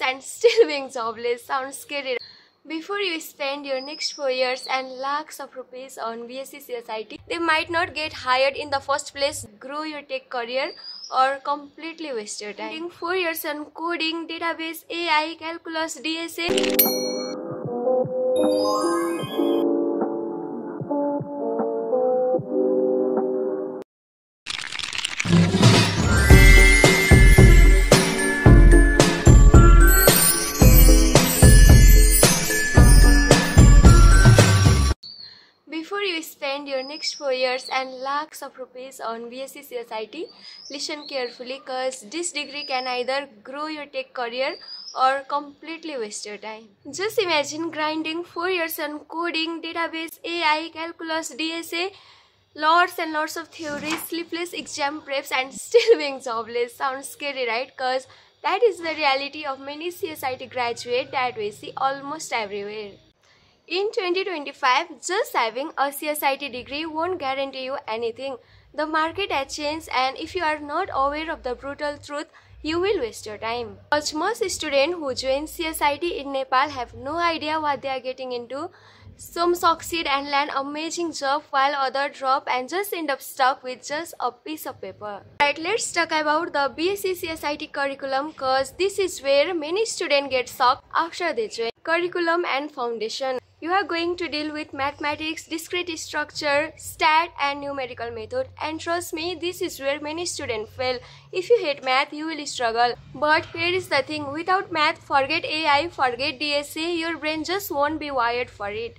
and still being jobless sounds scary. Before you spend your next four years and lakhs of rupees on BSc CSIT, they might not get hired in the first place, grow your tech career, or completely waste your time. Spending four years on coding, database, AI, calculus, DSA. Spend your next four years and lakhs of rupees on BSc CSIT, listen carefully cause this degree can either grow your tech career or completely waste your time. Just imagine grinding four years on coding, database, AI, calculus, DSA, lots and lots of theories, sleepless exam preps and still being jobless. Sounds scary, right? Cause that is the reality of many CSIT graduates that we see almost everywhere. In 2025, just having a CSIT degree won't guarantee you anything. The market has changed and if you are not aware of the brutal truth, you will waste your time. But most students who join CSIT in Nepal have no idea what they are getting into. Some succeed and land amazing job while others drop and just end up stuck with just a piece of paper. Right, let's talk about the BSc CSIT curriculum cause this is where many students get stuck after they join. Curriculum and foundation. You are going to deal with mathematics, discrete structure, stat and numerical method and trust me this is where many students fail. If you hate math you will struggle. But here is the thing without math forget AI, forget DSA your brain just won't be wired for it.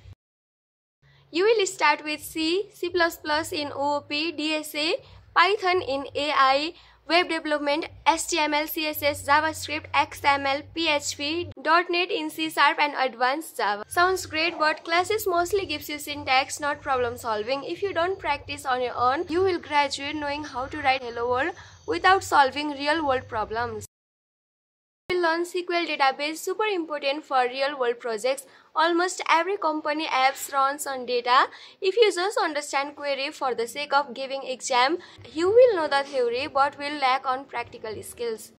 You will start with C, C++ in OOP, DSA, Python in AI, web development, HTML, CSS, JavaScript, XML, PHP, .NET in C Sharp and Advanced Java. Sounds great but classes mostly gives you syntax not problem solving. If you don't practice on your own, you will graduate knowing how to write hello world without solving real world problems learn SQL database super important for real world projects. Almost every company apps runs on data. If you just understand query for the sake of giving exam, you will know the theory but will lack on practical skills.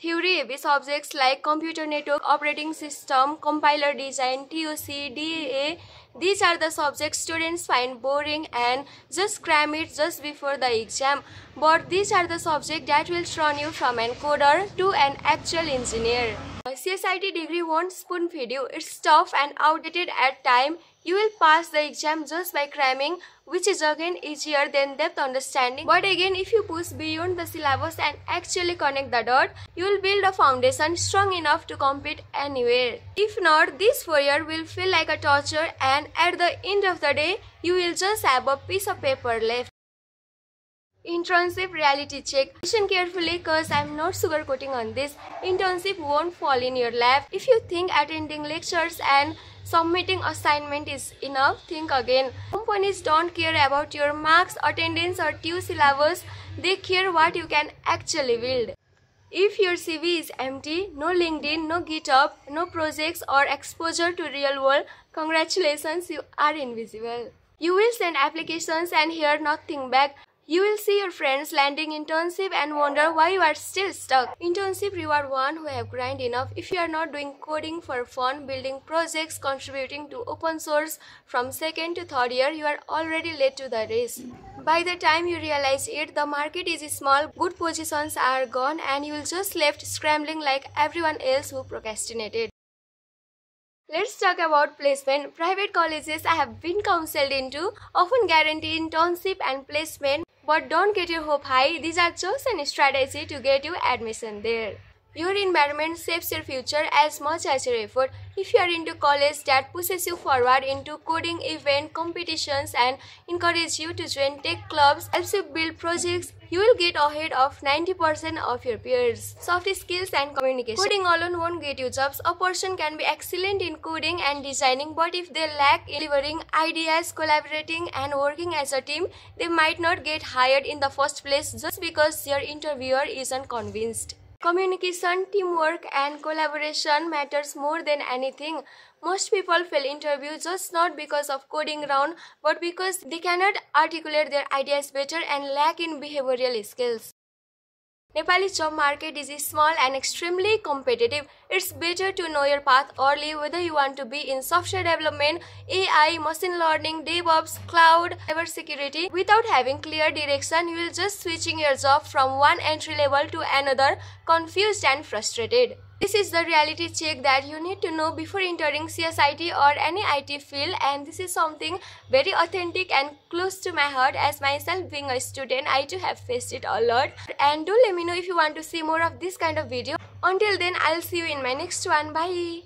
Theory heavy subjects like computer network, operating system, compiler design, TOC, DA, these are the subjects students find boring and just cram it just before the exam. But these are the subjects that will turn you from an coder to an actual engineer. CSIT degree won't spoon feed you. It's tough and outdated at time. You will pass the exam just by cramming, which is again easier than depth understanding. But again, if you push beyond the syllabus and actually connect the dot, you will build a foundation strong enough to compete anywhere. If not, this four year will feel like a torture and at the end of the day, you will just have a piece of paper left. Internship reality check. Listen carefully cause I'm not sugarcoating on this. Internship won't fall in your lap. If you think attending lectures and submitting assignment is enough, think again. Companies don't care about your marks, attendance or two syllabus. They care what you can actually build. If your CV is empty, no LinkedIn, no GitHub, no projects or exposure to real world, congratulations, you are invisible. You will send applications and hear nothing back. You will see your friends landing internship and wonder why you are still stuck. Internship reward one who have grind enough. If you are not doing coding for fun, building projects, contributing to open source from second to third year, you are already late to the race. By the time you realize it, the market is small, good positions are gone and you will just left scrambling like everyone else who procrastinated. Let's talk about placement. Private colleges I have been counseled into often guarantee internship and placement but don't get your hope high, these are just a strategy to get you admission there. Your environment shapes your future as much as your effort. If you are into college that pushes you forward into coding event competitions and encourage you to join tech clubs, helps you build projects, you will get ahead of 90% of your peers. Soft skills and communication. Coding alone won't get you jobs. A person can be excellent in coding and designing, but if they lack delivering ideas, collaborating, and working as a team, they might not get hired in the first place just because their interviewer isn't convinced. Communication, teamwork, and collaboration matters more than anything. Most people fail interviews just not because of coding round, but because they cannot articulate their ideas better and lack in behavioral skills. Nepali job market is small and extremely competitive. It's better to know your path early whether you want to be in software development, AI, machine learning, DevOps, cloud, cybersecurity. Without having clear direction, you will just switching your job from one entry level to another, confused and frustrated. This is the reality check that you need to know before entering CSIT or any IT field and this is something very authentic and close to my heart as myself being a student I too have faced it a lot and do let me know if you want to see more of this kind of video. Until then I'll see you in my next one. Bye.